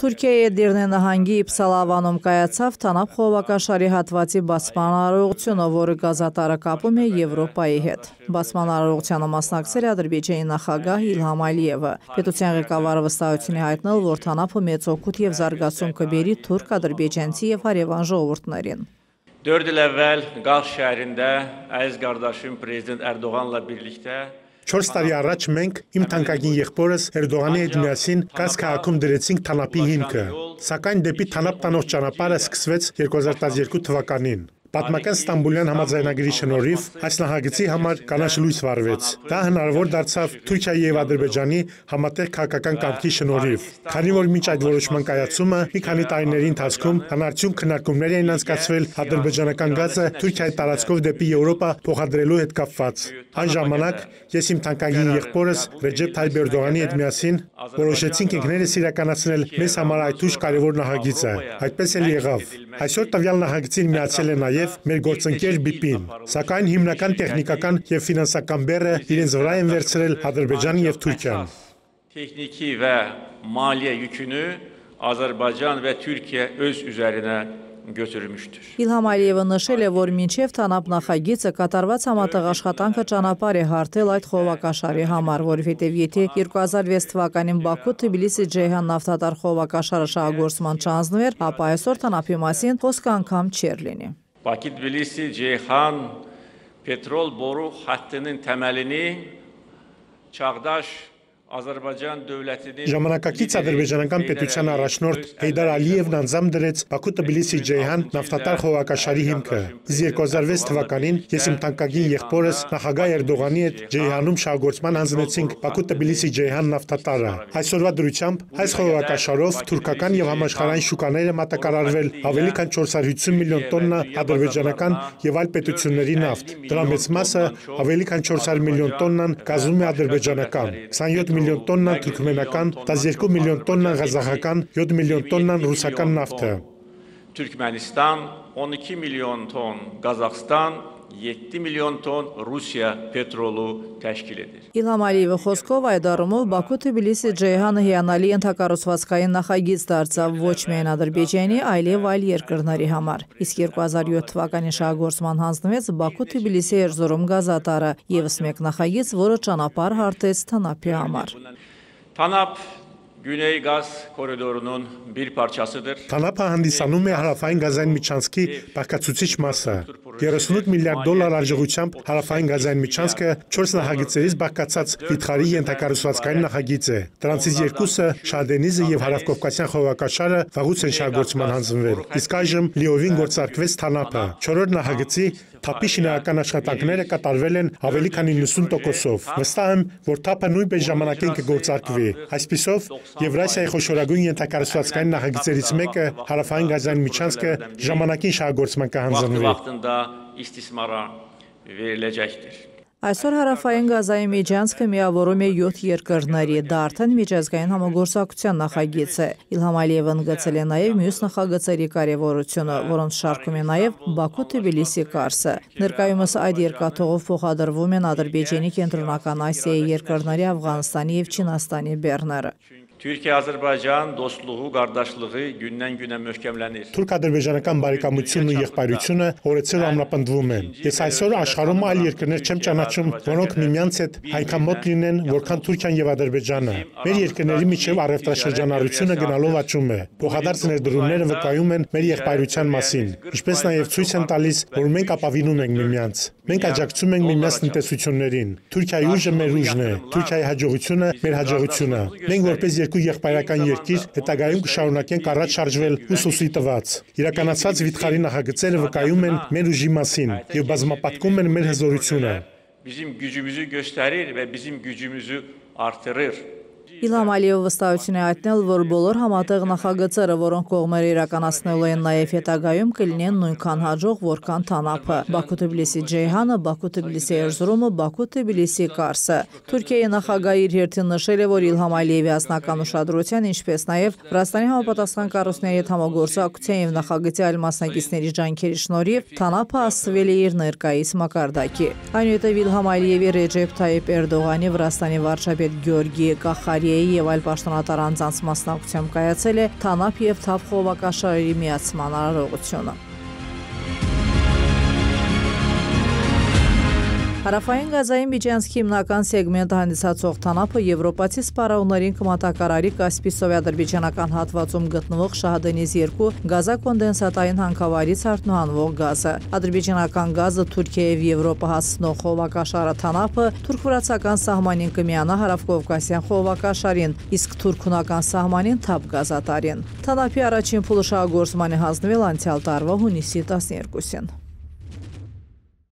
Թուրքիայի Էդիրնե նահանգի Իպսալավանում կայացավ Թանապ խողովակաշարի հատվածի բացման արարողությունը, որը գազատարը կապում է Եվրոպայի հետ։ Բացման արարողությանը մասնակցել է Ադրբեջանի նախագահ Իլհամ Ալիևը։ Պետության ղեկավարը վստահություն է հայտնել, որ Թանապը մեծ օգուտ եւ զարգացում կբերի թուրք, ադրբեջանցի եւ հարևան ժողովուրդներին։ 4 il əvvəl Qars şəhərində əziz qardaşım prezident Ərdoğanla birlikdə 4 տարի առաջ մենք իմ թանկագին եղբորս Էրդողանի հետ միասին Կաս քաղաքում դրեցինք Թանապի հիմքը։ Սակայն դեպի Թանապ տանող ճանապարհը սկսվեց 2012 թվականին։ Պատմական Ստամբուլյան համաձայնագրի շնորհիվ այս նախագծի համար կանաչ լույս վարվեց։ Դա հնարավոր դարձավ Թուրքիայի եւ Ադրբեջանի համատեղ քաղաքական կամքի շնորհիվ։ Քանի որ մինչ այդ որոշման կայացումը մի քանի տարիների ընթացքում անարդյուն քննարկումներ էին անցկացվել ադրբեջանական գազը Թուրքիայի տարածքով դեպի Եվրոպա փոխադրելու հետ կապված։ Այն ժամանակ ես իմ թանկագին եղբորս Ռեջեփ Թայիպ Էրդողանի հետ միասին որոշեցինք ինքներս իրականացնել մեզ համար այդ ուժ կարևոր նախագիծը։ Այդպես էլ եղավ։ Այսօր տվյալ նախագծին միացել է նաև նաև մեր գործընկեր BP-ն։ Սակայն հիմնական տեխնիկական եւ ֆինանսական բեռը իրենց վրա են վերցրել Ադրբեջանը եւ Թուրքիան։ Texniki və maliyyə yükünü Azərbaycan və Türkiyə öz üzərinə götürmüşdür։ Իլհամ Ալիևը նշել է, որ մինչև Թանապ նախագիծը կատարված համատեղ աշխատանքը ճանապարհ է հարթել այդ խողովակաշարի համար, որովհետև եթե 2006 թվականին Բաքու Թբիլիսի Ջեհան նավթատար խողովակաշարը շահագործման չանձնվեր, ապա այսօր Թանապի մասին խոսքը անգամ չէր լինի։ Bakı-Tbilisi-Ceyhan petrol boru hattının temelini çağdaş Ժամանակակից ադրբեջանական պետության առաջնորդ Հեյդար Ալիևն անձամբ դրեց Բաքու-Թբիլիսի Ջեյհան նավթատար խողակաշարի հիմքը։ Իսկ 2006 թվականին ես իմ տանկագին եղբորս նախագահ Էրդողանի հետ Ջեյհանում շահգործման հանձնեցինք Բաքու-Թբիլիսի Ջեյհան նավթատարը։ Այսօրվա դրությամբ այս խողակաշարով թուրքական եւ համաշխարհային շուկաները մատակարարվել ավելի քան 450 միլիոն տոննա ադրբեջանական եւ այլ պետությունների նավթ։ Դրա մեծ մասը ավելի քան 400 միլիոն տոննան կազմում է ադրբեջանական։ 27 միլիոն տոննա թուրքմենական, 12 միլիոն տոննա ղազախական, 7 միլիոն տոննան ռուսական նավթը։ Türkmenistan 12 milyon ton, Qazaxstan 7 milyon ton Rusiya petrolu təşkil edir։ Իլհամ Ալիևի խոսքով այդ առումով Բաքու Թբիլիսի Ջեյհանը հիանալի ենթակառուցվածքային նախագիծ դարձավ ոչ միայն Ադրբեջանի, այլև այլ երկրների համար։ Իսկ 2007 թվականի շահգործման հանձնվեց Բաքու Թբիլիսի Էրզորում գազատարը, եւս մեկ նախագիծ, որը ճանապարհ հարթեց Թանապի համար։ TANAP Güney Gaz koridorunun bir parçasıdır։ Թանապը հանդիսանում է հարավային գազային միջանցքի բաղկացուցիչ մասը։ 38 միլիարդ դոլար արժողությամբ հարավային գազային միջանցքը 4 նախագծերից բաղկացած վիթխարի ենթակառուցվածքային նախագիծ է։ Դրանցից երկուսը Շարդենիզը եւ Հարավկովկասյան խողովակաշարը վաղուց են շահգործման հանձնվել։ Իսկ այժմ լիովին գործարկվեց Թանապը։ 4-րդ նախագծի թափի շինարական աշխատանքները կատարվել են ավելի քան 90%-ով։ Վստահ եմ, որ թափը նույնպես ժամանակին կգործարկվի։ Այսպիսով, Եվրասիայի խոշորագույն ենթակառուցվածքային նախագծերից մեկը հարավային գազային միջանցքը ժամանակին շահգործման կհանձնվի։ veriləcəkdir։ Այսօր հարավային գազայի միջանցքը միավորում է 7 երկրների, դա արդեն միջազգային համագործակցության նախագիծ է։ Իլհամ Ալիևն գծել է նաև մյուս նախագծերի կարևորությունը, որոնց շարքում է նաև Բաքու-Թբիլիսի կարսը։ Ներկայումս այդ երկաթողով փոխադրվում են Ադրբեջանի կենտրոնական Ասիայի երկրների Աֆղանստանի եւ Չինաստանի բեռները։ Türkiyə-Azərbaycan dostluğu, qardaşlığı gündən-günə möhkəmlənir։ Թուրք-ադրբեջանական բարեկամությունն ու եղբայրությունը օրեցօր ամրապնդվում են։ Ես այսօր աշխարհում այլ երկրներ չեմ ճանաչում, որոնք միմյանց հետ այնքան մոտ լինեն, որքան Թուրքիան եւ Ադրբեջանը։ Մեր երկրների միջև առևտրաշրջանառությունը գնալով աճում է։ Փոխադարձ ներդրումները վկայում են մեր եղբայրության մասին, ինչպես նաեւ ցույց են տալիս, որ մենք ապավինում ենք միմյանց։ Մենք աջակցում ենք միմյանց տնտեսություններին։ Թուրքիայի ուժը մեր ուժն է, Թուրքիայի հաջողությունը մեր հաջողությունը։ Մենք որպես երկու եղբայրական երկիր հետագայում կշարունակենք առաջ շարժվել ուսուսի տված։ Իրականացած վիթխարի նախագծերը վկայում են մեր ուժի մասին եւ բազմապատկում են մեր հզորությունը։ Bizim gücümüzü göstərir və bizim gücümüzü artırır։ Իլհամ Ալիևը վստահություն է հայտնել, որ բոլոր համատեղ նախագծերը, որոնք կողմերը իրականացնելու են նաև հետագայում, կլինեն նույնքան հաջող, որքան Թանապը, Բաքու-Թբիլիսի Ջեյհանը, Բաքու-Թբիլիսի Էրզրումը, Բաքու-Թբիլիսի Կարսը։ Թուրքիայի նախագահը իր հերթին նշել է, որ Իլհամ Ալիևի ասնական ուշադրության, ինչպես նաև Վրաստանի համապատասխան կառույցների հետ համագործակցության եւ նախագծի այլ մասնակիցների ջանքերի շնորհիվ Թանապը հասցվել է իր ներկայիս մակարդակի։ Այնուհետև Իլհամ Ալիևի Ռեջեփ Թայիպ Էրդողանի Վրաստանի վարչապետ Գյորգի Կախարի Թուրքիայի եւ այլ պաշտոնատար անձանց մասնակցությամբ կայացել է Թանապ եւ Թափ խողովակաշարերի միացման արարողությունը։ Հարավային Գազայի Միջանցքի հիմնական սեգմենտը հանդիսացող Թանապը Եվրոպացի սպառողներին կմատակարարի Կասպի սովետադրբիջանական հատվածում գտնվող Շահդենիզ 2 գազա կոնդենսատային հանքավայրից արտահանվող գազը։ Ադրբեջանական գազը Թուրքիա եւ Եվրոպա հասցնող խողովակաշարը Թանապը թուրք-վրացական սահմանին կմիանա Հարավկովկասյան խողովակաշարին, իսկ թուրք-հունական սահմանին Թափ գազատարին։ Թանապի առաջին փուլը շահգործման է հանձնվել անցյալ տարվա հունիսի 12-ին։